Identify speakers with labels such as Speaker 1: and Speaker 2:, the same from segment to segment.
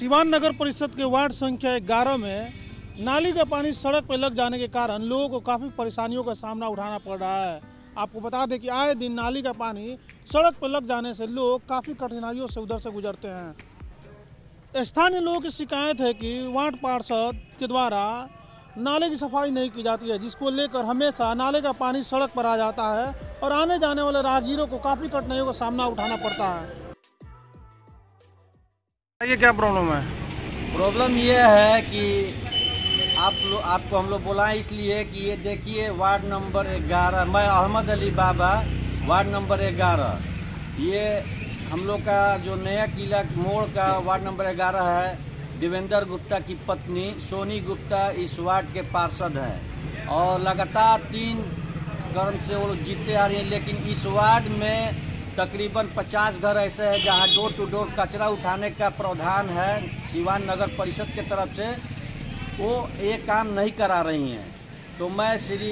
Speaker 1: सिवान नगर परिषद के वार्ड संख्या 11 में नाली का पानी सड़क पर लग जाने के कारण लोगों को काफ़ी परेशानियों का सामना उठाना पड़ रहा है। आपको बता दें कि आए दिन नाली का पानी सड़क पर लग जाने से लोग काफ़ी कठिनाइयों से उधर से गुजरते हैं। स्थानीय लोगों की शिकायत है कि वार्ड पार्षद के द्वारा नाले की सफ़ाई नहीं की जाती है, जिसको लेकर हमेशा नाले का पानी सड़क पर आ जाता है और आने जाने वाले राहगीरों को काफ़ी कठिनाइयों का सामना उठाना पड़ता है। ये क्या प्रॉब्लम है?
Speaker 2: प्रॉब्लम ये है कि आप लोग आपको हम लोग बुलाएँ इसलिए कि ये देखिए, वार्ड नंबर ग्यारह, मैं अहमद अली बाबा, वार्ड नंबर ग्यारह। ये हम लोग का जो नया किला मोड़ का वार्ड नंबर ग्यारह है, देवेंद्र गुप्ता की पत्नी, सोनी गुप्ता इस वार्ड के पार्षद हैं। और लगातार तीन कर्म से वो जीतते आ रही हैं, लेकिन इस वार्ड में तकरीबन 50 घर ऐसे हैं जहाँ डोर टू डोर कचरा उठाने का प्रावधान है। सिवान नगर परिषद के तरफ़ से वो ये काम नहीं करा रही हैं। तो मैं श्री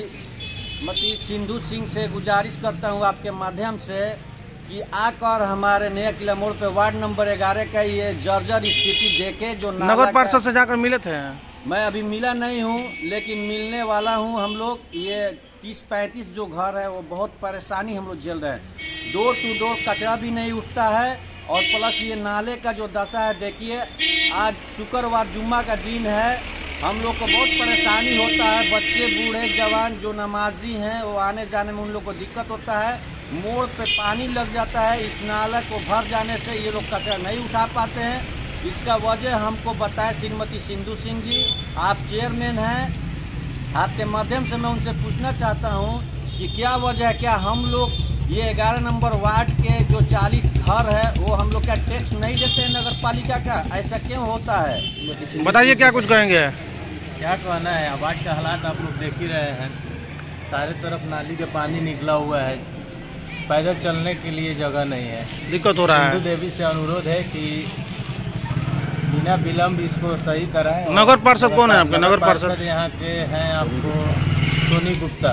Speaker 2: मती सिंधु सिंह से गुजारिश करता हूँ आपके माध्यम से कि आकर हमारे नया किला मोड़ पे वार्ड नंबर ग्यारह का ये जर्जर स्थिति देखे जो
Speaker 1: नगर पार्षद से जाकर मिले थे?
Speaker 2: मैं अभी मिला नहीं हूँ लेकिन मिलने वाला हूँ हम लोग। ये तीस पैंतीस जो घर है वो बहुत परेशानी हम लोग झेल रहे हैं। डोर टू डोर कचरा भी नहीं उठता है और प्लस ये नाले का जो दशा है, देखिए, आज शुक्रवार जुम्मा का दिन है। हम लोग को बहुत परेशानी होता है। बच्चे, बूढ़े, जवान जो नमाजी हैं, वो आने जाने में उन लोग को दिक्कत होता है। मोड़ पे पानी लग जाता है। इस नाले को भर जाने से ये लोग कचरा नहीं उठा पाते हैं। इसका वजह हमको बताए श्रीमती सिंधु सिंह जी। आप चेयरमैन हैं। आपके माध्यम से मैं उनसे पूछना चाहता हूँ कि क्या वजह है? क्या हम लोग ये ग्यारह नंबर वार्ड के जो 40 घर है वो हम लोग क्या टैक्स नहीं देते हैं नगर पालिका का? ऐसा क्यों होता है?
Speaker 1: बताइए क्या कुछ कहेंगे?
Speaker 3: क्या कहना है? आवाज़ का हालात आप लोग देख ही रहे हैं। सारे तरफ़ नाली का पानी निकला हुआ है। पैदल चलने के लिए जगह नहीं है।
Speaker 1: दिक्कत हो रहा है।
Speaker 3: देवी से अनुरोध है कि बिना विलम्ब इसको सही कराएँ
Speaker 1: नगर पार्षद कौन है आपके? नगर पार्षद?
Speaker 3: यहाँ के हैं आपको सोनी गुप्ता।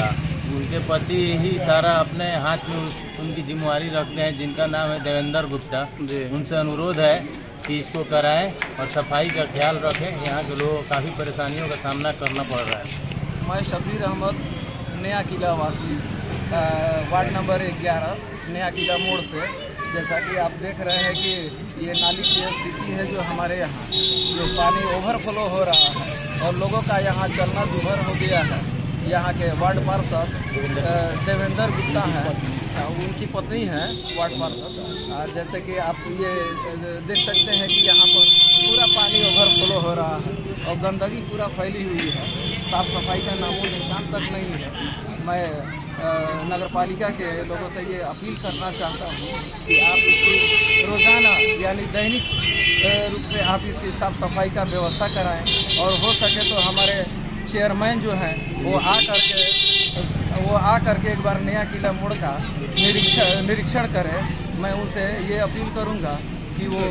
Speaker 3: उनके पति ही सारा अपने हाथ में उनकी जिम्मेवारी रखते हैं जिनका नाम है देवेंद्र गुप्ता। उनसे अनुरोध है कि इसको कराएँ और सफ़ाई का ख्याल रखें। यहाँ के लोगों को काफ़ी परेशानियों का सामना करना पड़ रहा है।
Speaker 4: मैं शबीर अहमद नया किला वासी वार्ड नंबर ग्यारह नया किला मोड़ से। जैसा कि आप देख रहे हैं कि ये नाली की स्थिति है जो हमारे यहाँ जो पानी ओवरफ्लो हो रहा है और लोगों का यहाँ चलना दुभर हो गया है। यहाँ के वार्ड पार्षद देवेंद्र गुप्ता हैं। उनकी पत्नी है वार्ड पार्षद। जैसे कि आप ये देख सकते हैं कि यहाँ पर पूरा पानी ओवरफ्लो हो रहा है और गंदगी पूरा फैली हुई है। साफ़ सफ़ाई का नामो निशान तक नहीं है। मैं नगर पालिका के लोगों से ये अपील करना चाहता हूँ कि आप इसकी रोज़ाना, यानी दैनिक रूप से आप इसकी साफ़ सफ़ाई का व्यवस्था कराएँ और हो सके तो हमारे चेयरमैन जो है, वो आ करके वो आ करके एक बार नया किला मोड़ का निरीक्षण निरीक्षण करें। मैं उनसे ये अपील करूँगा कि वो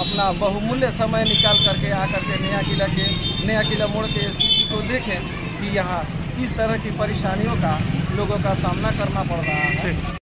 Speaker 4: अपना बहुमूल्य समय निकाल करके आ करके नया किला के, नया किला मोड़ के स्थिति को देखें कि यहाँ किस तरह की परेशानियों का, लोगों का सामना करना पड़ रहा है।